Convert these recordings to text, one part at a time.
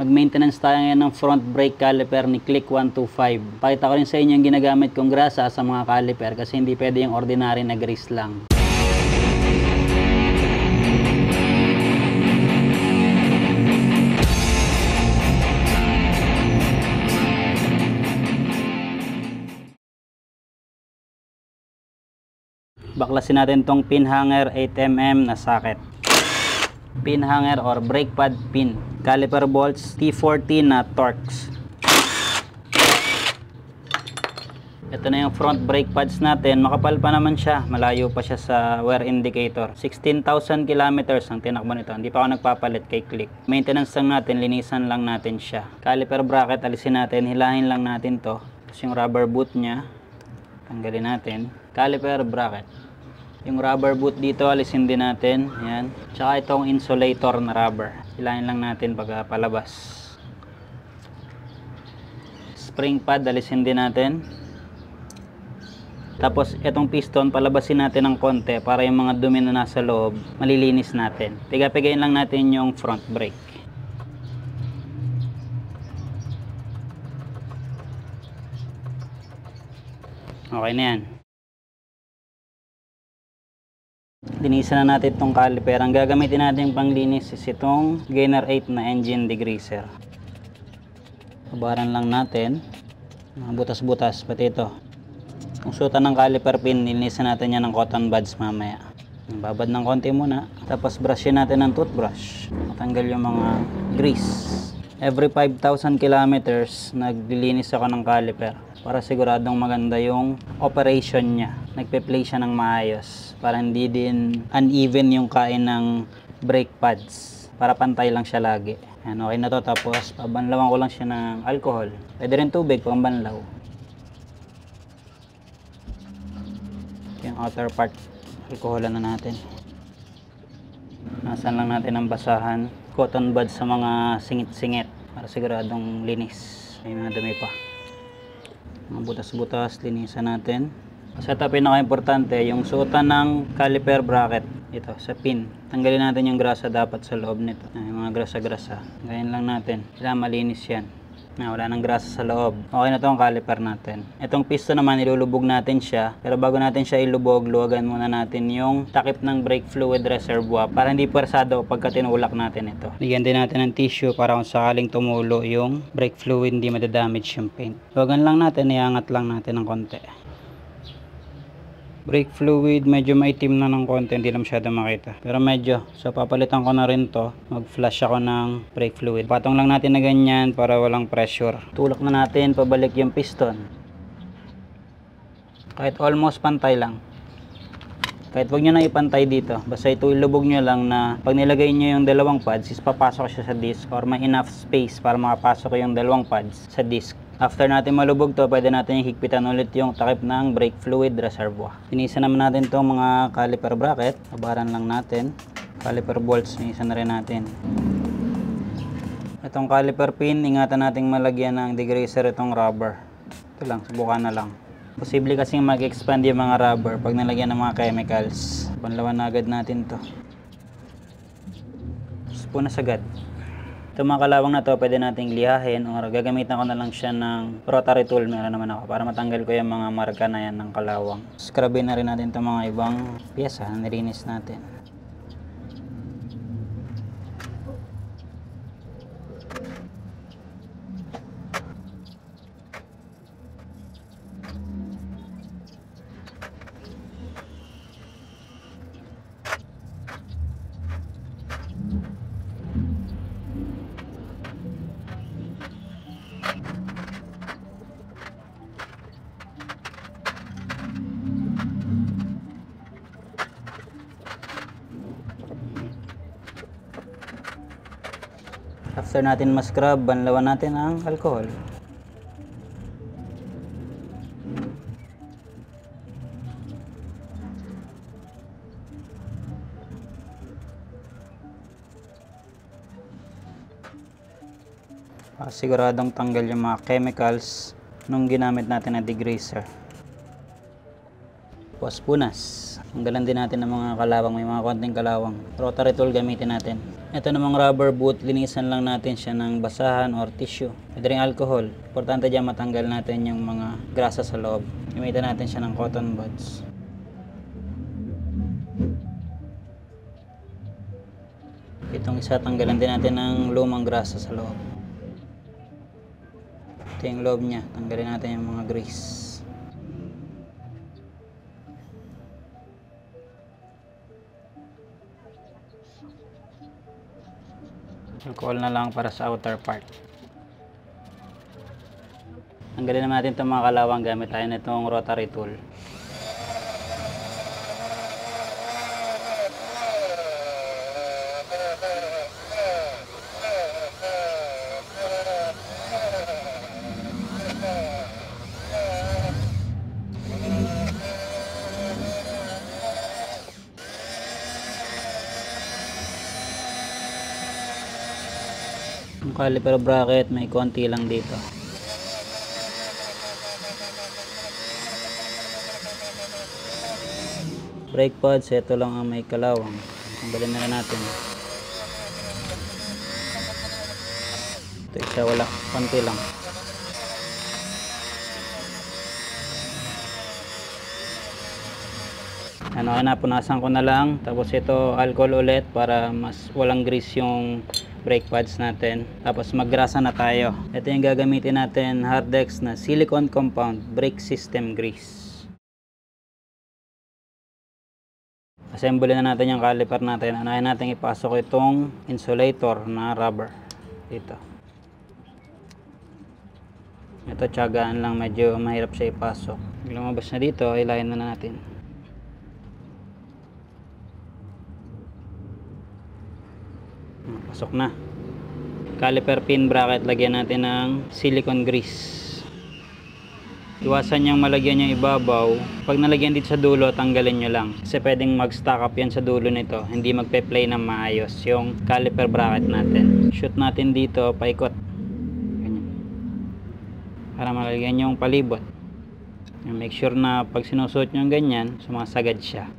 Mag-maintenance tayo ngayon ng front brake caliper ni Click 125. Pakita ko rin sa inyo yung ginagamit kong grasa sa mga caliper kasi hindi pwede yung ordinary na grease lang. Baklasin natin tong pin hanger 8mm na socket. Pin hanger or brake pad pin. Caliper bolts T40 na Torx. Ito na yung front brake pads natin. Makapal pa naman siya. Malayo pa siya sa wear indicator. 16,000 kilometers ang tinakbo nito. Hindi pa ako nagpapalit kay Click. Maintenance lang natin. Linisan lang natin siya. Caliper bracket, alisin natin. Hilahin lang natin to. Tapos yung rubber boot niya. Tanggalin natin. Caliper bracket. Yung rubber boot dito, alisin din natin. Yan. Tsaka itong insulator na rubber. Hilahin lang natin pag palabas. Spring pad, alisin din natin. Tapos itong piston, palabasin natin ng konti para yung mga dumi na nasa loob, malilinis natin. Piga-pigayin lang natin yung front brake. Okay na yan. Dinisan na natin itong caliper. Ang gagamitin natin panglinis is itong Gainer 8 na engine degreaser. Kabaran lang natin. Butas-butas, pati ito. Kung suotan ng caliper pin, nilinisan natin yan ng cotton buds mamaya. Babad ng konti muna. Tapos brushin natin ng toothbrush. Matanggal yung mga grease. Every 5,000 kilometers, naglilinis ako ng caliper para siguradong maganda yung operation niya. Nagpe-play siya ng maayos para hindi din uneven yung kain ng brake pads. Para pantay lang siya lagi. Ayan, okay na to. Tapos, pabanlawan ko lang siya ng alcohol. Pwede rin tubig pang banlaw. Yung outer part, alcoholan na natin. Nasan lang natin ang basahan. Cotton buds sa mga singit-singit para siguradong linis. May mga dumi pa. Mga butas-butas, linisan natin. Sa ito pinaka-importante, yung suotan ng caliper bracket. Ito, sa pin. Tanggalin natin yung grasa dapat sa loob nito. Ay, mga grasa-grasa. Ganyan lang natin. Kailangan malinis yan. Na, wala nang grasa sa loob. Okay na to ang caliper natin. Itong piston naman, ilulubog natin siya. Pero bago natin siya ilubog, luwagan muna natin yung takip ng brake fluid reservoir para hindi pwersado pagka tinulak natin ito. Ligyan din natin ng tissue para kung sakaling tumulo yung brake fluid, hindi madadamage yung paint. Luwagan lang natin, iangat lang natin ng konti. Brake fluid, medyo maitim na ng konti, hindi na masyado makita. Pero medyo, so papalitan ko na rin to. Mag-flush ako ng brake fluid. Patong lang natin na ganyan para walang pressure. Tulak na natin, pabalik yung piston. Kahit almost pantay lang. Kahit wag nyo na ipantay dito. Basta ito ilubog nyo lang na pag nilagay nyo yung dalawang pads, is papasok siya sa disc or may enough space para makapasok yung dalawang pads sa disc. After natin malubog to, pwede natin higpitan ulit yung takip ng brake fluid reservoir. Inisa naman natin itong mga caliper bracket. Kabaran lang natin. Caliper bolts, inisa na rin natin. Itong caliper pin, ingatan nating malagyan ng degreaser itong rubber. Ito lang, subukan na lang. Posible kasing mag-expand yung mga rubber pag nalagyan ng mga chemicals. Panlawan na agad natin to. Punas agad. Itong mga kalawang na to, pwede nating lihahin or gagamitan ko na lang siya ng rotary tool. Meron naman ako para matanggal ko yung mga marka na yan ng kalawang. Scrubin na rin natin itong mga ibang pyesa na nilinis natin. After natin ma-scrub, banlawan natin ang alcohol. Para siguradong tanggal yung mga chemicals nung ginamit natin na degreaser. Puas punas. Tanggalan din natin ng mga kalawang, may mga konting kalawang. Rotary tool gamitin natin. Ito namang rubber boot, linisan lang natin siya ng basahan or tissue. Pwede rin alcohol. Importante dyan matanggal natin yung mga grasa sa loob. Gamitan natin siya ng cotton buds. Itong isa, tanggalan din natin ng lumang grasa sa loob. Ito yung loob niya. Tanggalin natin yung mga grease. Alcohol na lang para sa outer part. Tanggalin naman natin itong mga kalawang gamit tayo nitong rotary tool. Yung caliper bracket may konti lang dito. Brake pads, ito lang ang may kalawang. Tanggalin na natin. Ito isa wala, konti lang. Ano, okay na, punasan ko na lang. Tapos ito, alcohol ulit para mas walang grease yung brake pads natin. Tapos maggrasa na tayo. Ito yung gagamitin natin, Hardex na silicone compound brake system grease. Assemble na natin yung caliper natin. Anahin natin ipasok itong insulator na rubber. Dito. Ito tiyagaan lang medyo mahirap siya ipasok. Lumabas na dito, ilahin na natin. Pasok na. Caliper pin bracket, lagyan natin ng silicone grease. Iwasan niyang malagyan yung ibabaw. Pag nalagyan dito sa dulo, tanggalin nyo lang. Kasi pwedeng mag-stack up yan sa dulo nito. Hindi magpe-play ng maayos yung caliper bracket natin. Shoot natin dito, paikot. Ganyan. Para malagyan yung palibot. Make sure na pag sinusuot nyo ganyan, sumasagad siya.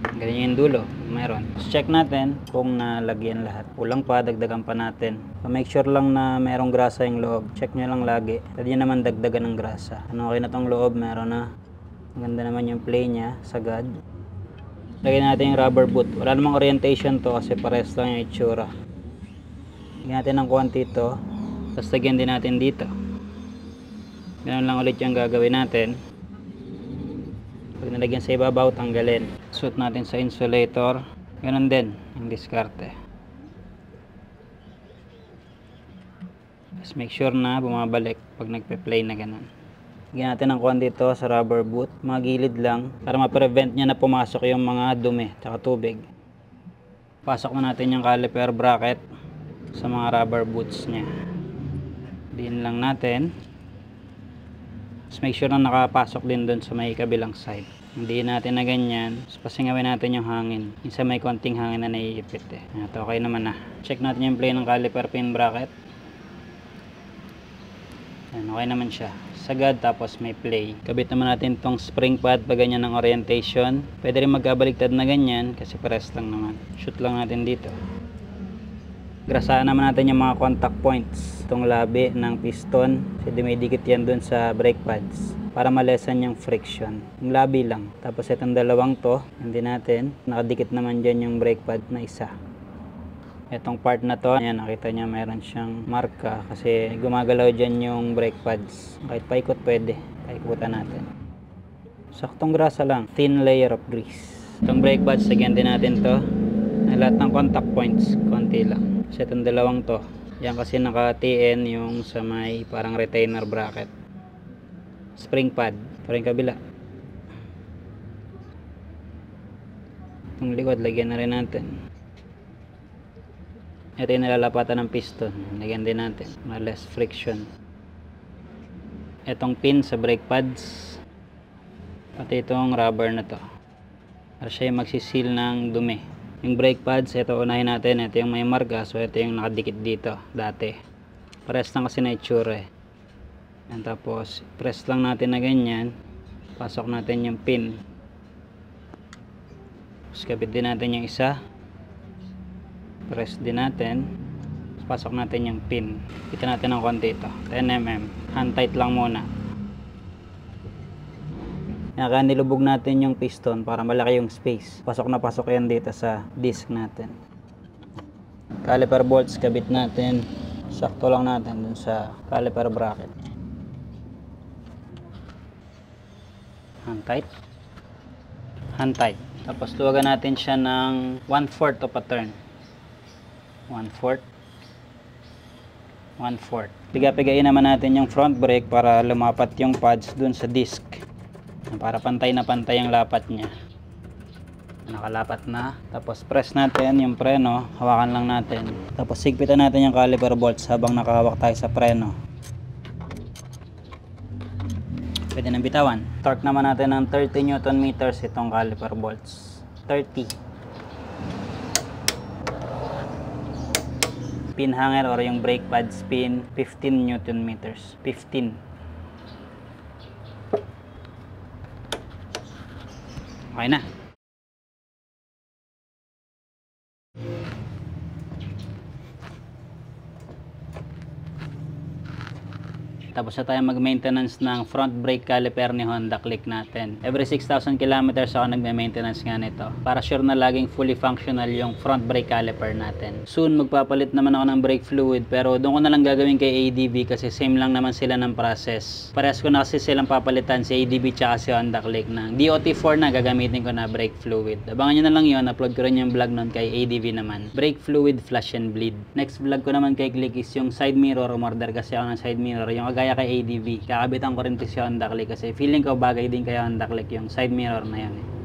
Ganyan yung dulo. Meron. Check natin kung nalagyan lahat. Kulang pa, dagdagan pa natin. make sure lang na merong grasa yung loob. Check nyo lang lagi. Pwede naman dagdagan ng grasa. Ano okay na tong loob, meron na. Maganda naman yung play niya, sagad. Lagyan natin yung rubber boot. Wala namang orientation to kasi pares lang yung itsura. Lagyan natin ng konti to. Tapos lagyan din natin dito. Ganun lang ulit yung gagawin natin. Pag nalagyan sa ibabaw, tanggalin. Suot natin sa insulator. Ganon din, yung diskarte. Just make sure na bumabalik pag nagpe-play na ganon. Lagyan natin ng konti dito sa rubber boot. Mga gilid lang para ma-prevent niya na pumasok yung mga dumi tsaka tubig. Pasok na natin yung caliper bracket sa mga rubber boots niya. Din lang natin. Just make sure na nakapasok din doon sa may kabilang side. Hindi natin na ganyan. Tapos pasingawin natin yung hangin. Minsan may konting hangin na naiipit eh. Ito okay naman na. Check natin yung play ng caliper pin bracket. Yan, okay naman siya. Sagad tapos may play. Kabit naman natin tong spring pad pag ganyan ng orientation. Pwede rin magkabaliktad na ganyan kasi pares lang naman. Shoot lang natin dito. Grasaan naman natin yung mga contact points. Itong labi ng piston. Kasi dumidikit yan dun sa brake pads. Para malesan yung friction. Yung labi lang. Tapos itong dalawang to. Hindi natin. Nakadikit naman dyan yung brake pad na isa. Itong part na to, ayan, nakita niya mayroon siyang marka kasi gumagalaw dyan yung brake pads. Kahit paikot pwede. Paikutan natin. Saktong grasa lang. Thin layer of grease. Itong brake pads, lagyan din natin to. Lahat ng contact points, konti lang. Kasi itong dalawang to, yan kasi naka-TN yung sa may parang retainer bracket. Spring pad, ito rin kabila. Itong likod, lagyan na rin natin. Ito yung nalalapatan ng piston. Lagyan din natin. Para less friction. Itong pin sa brake pads. Pati itong rubber na to. Para siya yung magsisil ng dumi. Yung brake pads, ito unahin natin. Ito yung may marka. So ito yung nakadikit dito dati. Pares lang kasi na itsura eh. And tapos, press lang natin na ganyan. Pasok natin yung pin. Tapos kabit din natin yung isa. Press din natin. Pasok natin yung pin. Kita natin ng konti ito. 10mm. Hand tight lang muna. Kaya nilubog natin yung piston para malaki yung space. Pasok na pasok yan dito sa disc natin. Caliper bolts kabit natin. Sakto lang natin dun sa caliper bracket. Hand tight. Hand tight. Tapos luwagan natin siya ng 1/4 of a turn. 1/4. 1/4. Piga-pigain naman natin yung front brake para lumapat yung pads dun sa disc. Para pantay na pantay ang lapat niya. Nakalapat na. Tapos press natin yung preno. Hawakan lang natin. Tapos sigpitan natin yung caliper bolts habang nakahawak tayo sa preno. Pwede nang bitawan. Torque naman natin ng 30 Newton meters itong caliper bolts. 30. Pin hanger or yung brake pad spin 15 Newton meters. 15. Okay na. Tapos na tayo mag-maintenance ng front brake caliper ni Honda Click natin. Every 6,000 kilometers ako nagme-maintenance nga nito. Para sure na laging fully functional yung front brake caliper natin. Soon magpapalit naman ako ng brake fluid pero doon ko na lang gagawin kay ADB kasi same lang naman sila ng process. Parehas ko na kasi silang papalitan si ADB tsaka si Honda Click na DOT4 na gagamitin ko na brake fluid. Abangan nyo na lang yun. Upload ko rin yung vlog nun kay ADB naman. Brake fluid flush and bleed. Next vlog ko naman kay Click is yung side mirror. Umorder kasi ako ng side mirror. Yung kagaya kay ADV. Kakabitan ko rin to si Honda Click kasi feeling ko bagay din kay Honda Click yung side mirror na yun. Eh.